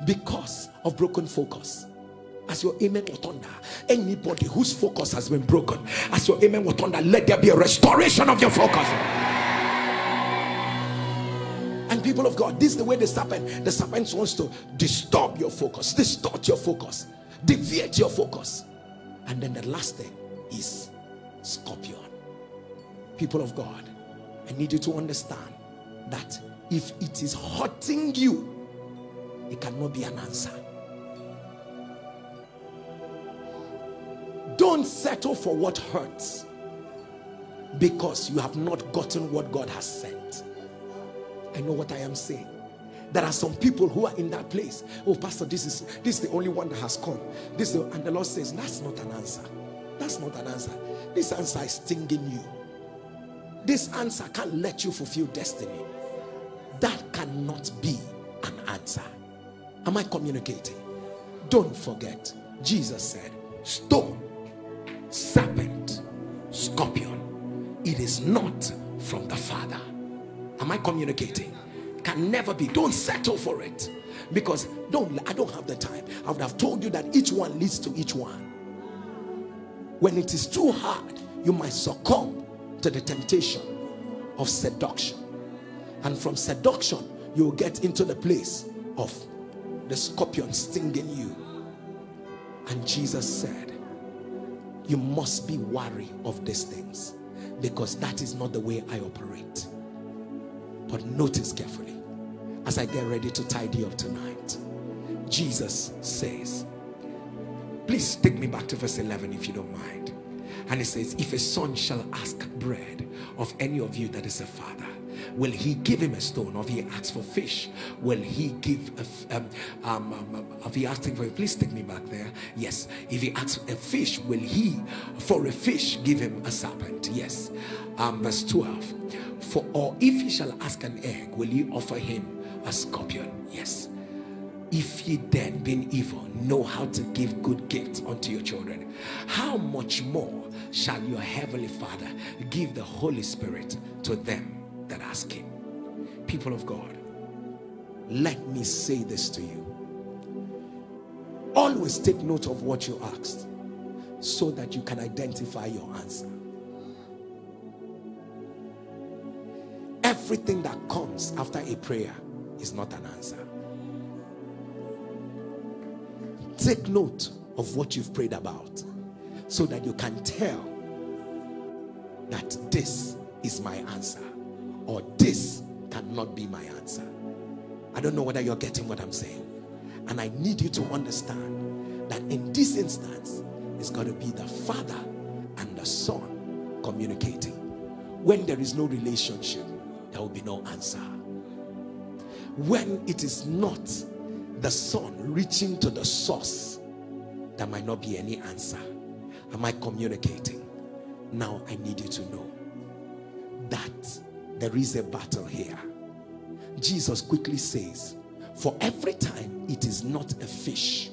because of broken focus as your amen will thunder anybody whose focus has been broken as your amen will thunder let there be a restoration of your focus And people of God, this is the way the serpent, the serpent wants to disturb your focus, distort your focus, deviate your focus. And then the last thing is scorpion. People of God, I need you to understand that if it is hurting you, it cannot be an answer. Don't settle for what hurts because you have not gotten what God has sent. I know what I am saying. There are some people who are in that place. Oh, Pastor, this is this is the only one that has come. This the, and the Lord says, That's not an answer. That's not an answer. This answer is stinging you. This answer can't let you fulfill destiny. That cannot be an answer. Am I communicating? Don't forget, Jesus said, Stone, serpent, scorpion. It is not from the Father. Am I communicating? Can never be. Don't settle for it. Because don't I don't have the time. I would have told you that each one leads to each one. When it is too hard, you might succumb to the temptation of seduction. And from seduction, you will get into the place of the scorpion stinging you. And Jesus said, You must be wary of these things because that is not the way I operate. But notice carefully as I get ready to tidy up tonight. Jesus says, Please take me back to verse 11 if you don't mind. And he says, If a son shall ask bread of any of you that is a father, will he give him a stone? Or if he asks for fish, will he give a, um, um, um, um, if he asking for please take me back there. Yes. If he asks a fish, will he for a fish give him a serpent? Yes. Um, verse 12. For or if he shall ask an egg, will he offer him a scorpion? Yes. If ye then, being evil, know how to give good gifts unto your children, how much more shall your heavenly Father give the Holy Spirit to them that ask him? People of God, let me say this to you. Always take note of what you asked so that you can identify your answer. Everything that comes after a prayer is not an answer. Take note of what you've prayed about so that you can tell that this is my answer or this cannot be my answer. I don't know whether you're getting what I'm saying. And I need you to understand that in this instance, it's got to be the Father and the Son communicating. When there is no relationship, there will be no answer. When it is not the Son reaching to the source, there might not be any answer. Am I communicating? Now I need you to know that there is a battle here. Jesus quickly says, For every time it is not a fish,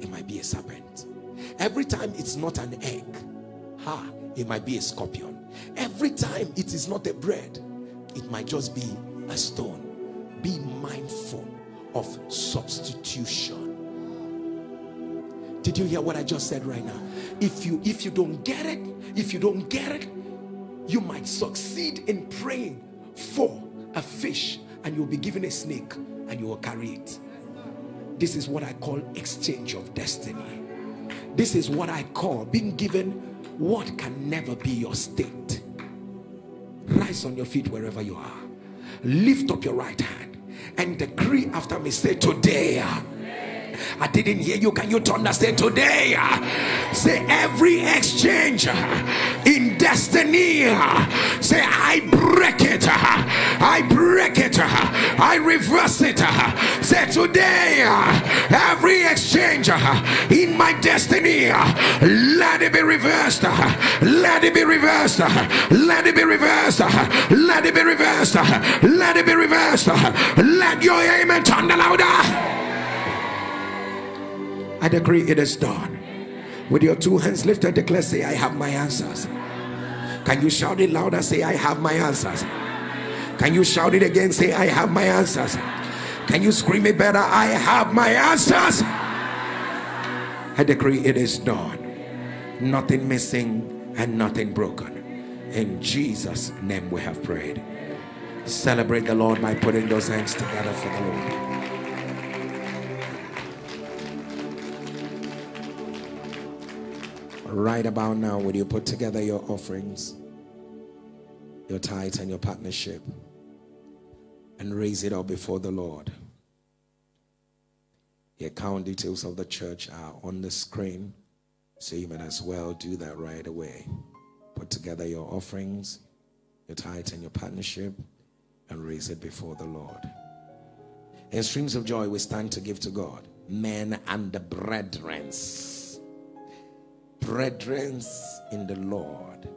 it might be a serpent. Every time it's not an egg, ha, it might be a scorpion. Every time it is not a bread, it might just be a stone. Be mindful of substitution. Did you hear what I just said right now? If you if you don't get it, if you don't get it, you might succeed in praying for a fish and you'll be given a snake and you will carry it. This is what I call exchange of destiny. This is what I call being given what can never be your state. Rise on your feet wherever you are. Lift up your right hand and decree after me. Say, Today. I didn't hear you. Can you turn that? Say today. Say every exchange destiny. Say I break it. I break it. I reverse it. Say today. Every exchange in my destiny. Let it be reversed. Let it be reversed. Let it be reversed. Let it be reversed. Let it be reversed. Let your amen turn louder. I decree it is done. With your two hands lifted, declare, say, I have my answers. Can you shout it louder? Say, I have my answers. Can you shout it again? Say, I have my answers. Can you scream it better? I have my answers. I decree it is done. Nothing missing and nothing broken. In Jesus' name we have prayed. Celebrate the Lord by putting those hands together for the Lord. Right about now, would you put together your offerings, your tithes, and your partnership and raise it up before the Lord? The account details of the church are on the screen, so you might as well do that right away. Put together your offerings, your tithes, and your partnership and raise it before the Lord. In streams of joy, we stand to give to God men and the brethrens. Brethrens in the Lord,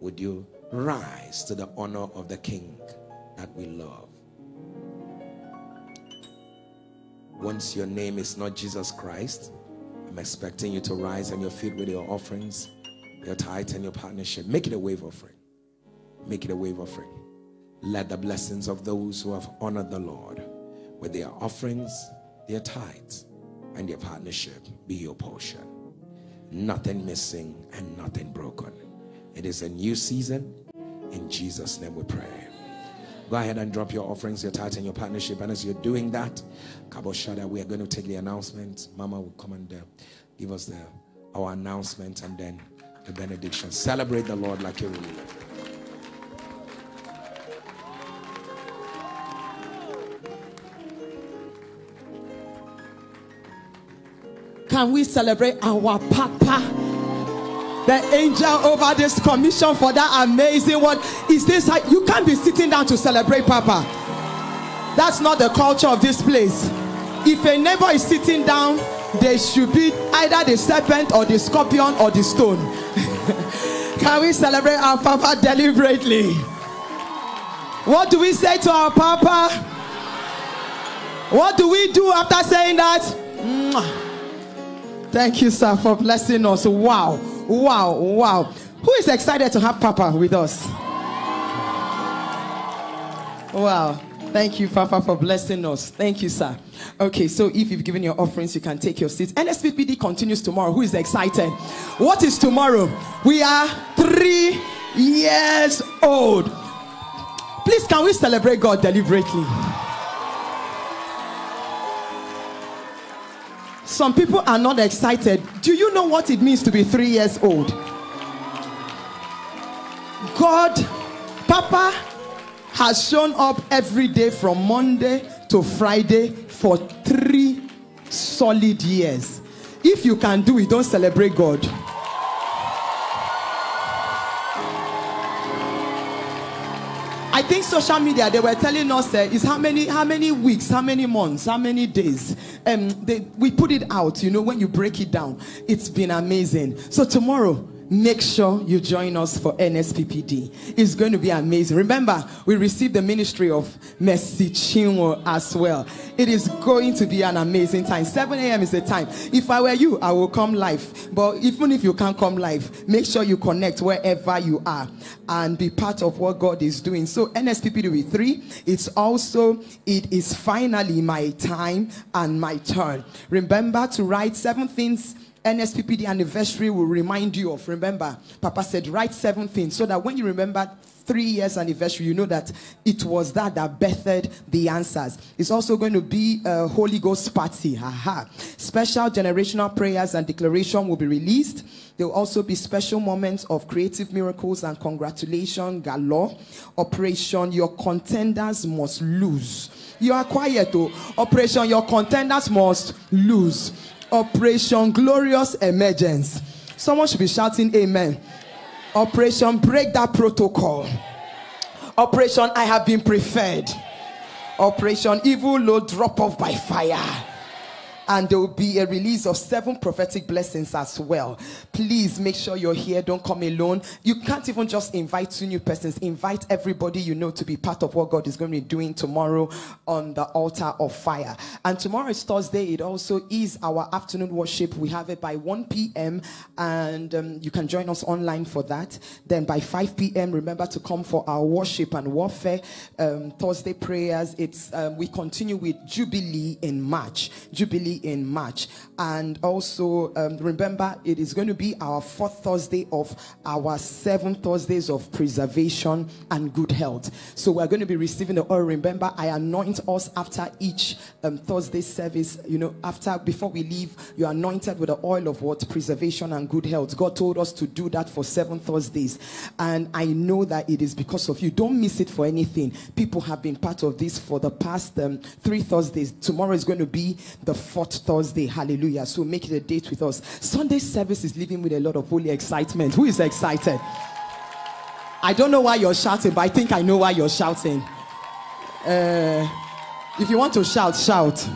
would you rise to the honor of the King that we love? Once your name is not Jesus Christ, I'm expecting you to rise on your feet with your offerings, your tithe, and your partnership. Make it a wave offering. Make it a wave offering. Let the blessings of those who have honored the Lord with their offerings, their tithes, and their partnership be your portion. Nothing missing and nothing broken. It is a new season. In Jesus' name we pray. Go ahead and drop your offerings, your tithes, and your partnership. And as you're doing that, Kaboshada, we are going to take the announcement. Mama will come and uh, give us the our announcement and then the benediction. Celebrate the Lord like you really Can we celebrate our Papa? The angel over this commission for that amazing one. Is this how you can't be sitting down to celebrate Papa? That's not the culture of this place. If a neighbor is sitting down, they should be either the serpent or the scorpion or the stone. Can we celebrate our Papa deliberately? What do we say to our Papa? What do we do after saying that? Thank you, sir, for blessing us. Wow, wow, wow. Who is excited to have Papa with us? Wow. Thank you, Papa, for blessing us. Thank you, sir. Okay, so if you've given your offerings, you can take your seats. NSPPD continues tomorrow. Who is excited? What is tomorrow? We are three years old. Please, can we celebrate God deliberately? Some people are not excited. Do you know what it means to be three years old? God, Papa has shown up every day from Monday to Friday for three solid years. If you can do it, don't celebrate God. I think social media they were telling us uh, is how many how many weeks, how many months, how many days. Um, they, we put it out. You know when you break it down, it's been amazing. So tomorrow make sure you join us for NSPPD. It's going to be amazing. Remember, we received the ministry of Mercy Chinwo as well. It is going to be an amazing time. 7 a.m. is the time. If I were you, I will come live. But even if you can't come live, make sure you connect wherever you are and be part of what God is doing. So NSPPD 3, it's also, it is finally my time and my turn. Remember to write seven things NSPPD anniversary will remind you of. Remember, Papa said, write seven things so that when you remember three years anniversary, you know that it was that that bettered the answers. It's also going to be a Holy Ghost party. Aha. Special generational prayers and declaration will be released. There will also be special moments of creative miracles and congratulation galore. Operation Your Contenders Must Lose. You are quiet though. Operation Your Contenders Must Lose. Operation Glorious Emergence. Someone should be shouting Amen. Operation Break That Protocol. Operation I Have Been Preferred. Operation Evil Load Drop Off by Fire and there will be a release of seven prophetic blessings as well. Please make sure you're here. Don't come alone. You can't even just invite two new persons. Invite everybody you know to be part of what God is going to be doing tomorrow on the altar of fire. And tomorrow is Thursday. It also is our afternoon worship. We have it by 1 p.m. and um, you can join us online for that. Then by 5 p.m., remember to come for our worship and warfare um, Thursday prayers. It's um, we continue with Jubilee in March. Jubilee in March. And also, um, remember, it is going to be our fourth Thursday of our seven Thursdays of preservation and good health. So we're going to be receiving the oil. Remember, I anoint us after each um, Thursday service. You know, after before we leave, you're anointed with the oil of what preservation and good health. God told us to do that for seven Thursdays, and I know that it is because of you. Don't miss it for anything. People have been part of this for the past um, three Thursdays. Tomorrow is going to be the fourth Thursday. Hallelujah. So make it a date with us. Sunday service is living with a lot of holy excitement. Who is excited? I don't know why you're shouting, but I think I know why you're shouting. Uh, if you want to shout, shout.